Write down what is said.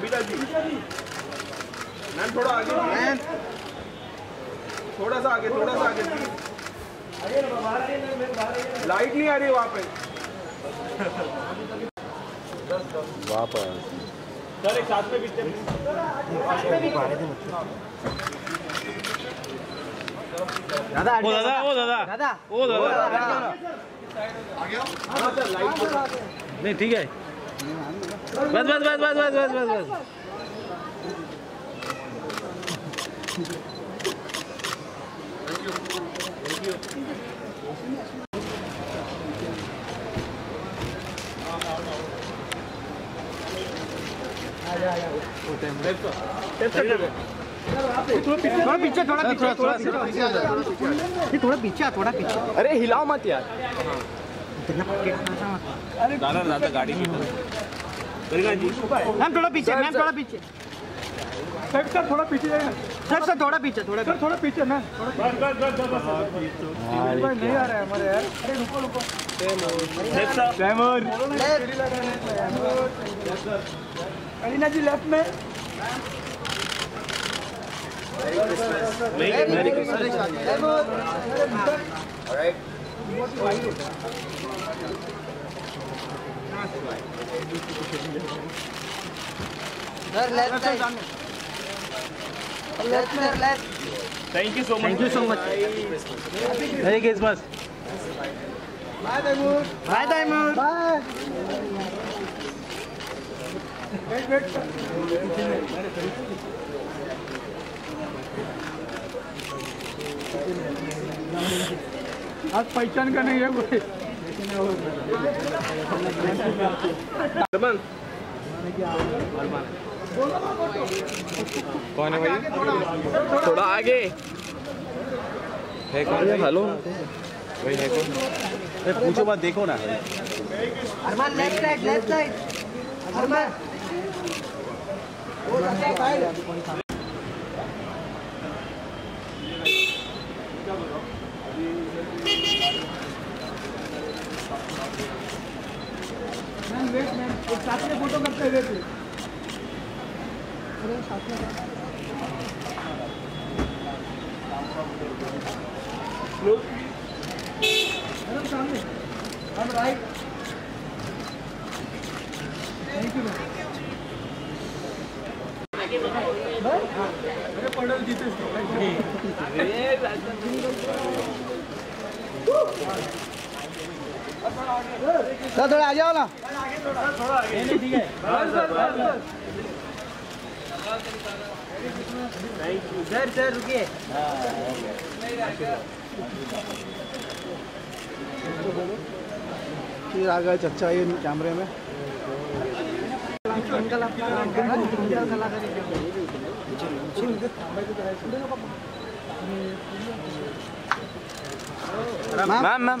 सा आगे। मैम। थोड़ा सा आगे थोड़ा सा आगे। लाइट नहीं आ रही वहाँ पे। वहाँ पर सर एक साथ में पीछे। दादा ओ दादा ओ दादा। दादा। ओ दादा। नहीं ठीक है। बस बस बस बस बस बस बस बस। थोड़ा पीछे थोड़ा पीछे थोड़ा पीछे थोड़ा पीछे थोड़ा पीछे अरे हिलाओ मत यार दादा दादा गाड़ी में मैम थोड़ा पीछे मैम थोड़ा पीछे। सर थोड़ा पीछे सर सर थोड़ा पीछे थोड़ा पीछे थोड़ा पीछे ना नहीं आ रहा है हमारे यार। अरे रुको रुको। तैमूर जी लेफ़्ट में। Sir left side left sir left thank you so much thank you so much merry Christmas bye Taimur bye आज पहचान का नहीं है कोई। कौन है भाई? थोड़ा आगे। है कौन? हेलो। भाई, है कौन? अरे, पूछो बात देखो ना। Armaan left side left side Armaan. Ma'am एक साथ में फ़ोटो करते हुए थे मैडम सामने हम राइट थैंक यू मैम पडल जिथे सर थोड़ा आ जाओ ना। सर सर रुकिए फिर आ गए चच्चा ये कैमरे में। Ma'am ma'am.